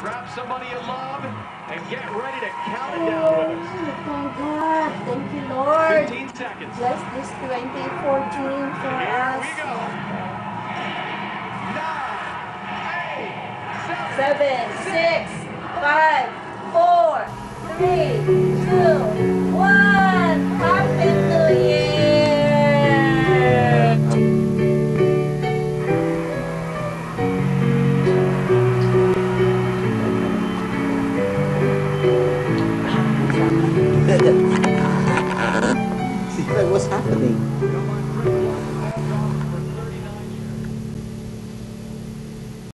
grab somebody you love, and get ready to count it down with us. Oh, Thank God. Thank you, Lord. 15 seconds. Bless this 2014 for Here us. we go. Nine, eight, seven, Seven, six, five, four, three, two, See, like, what's happening?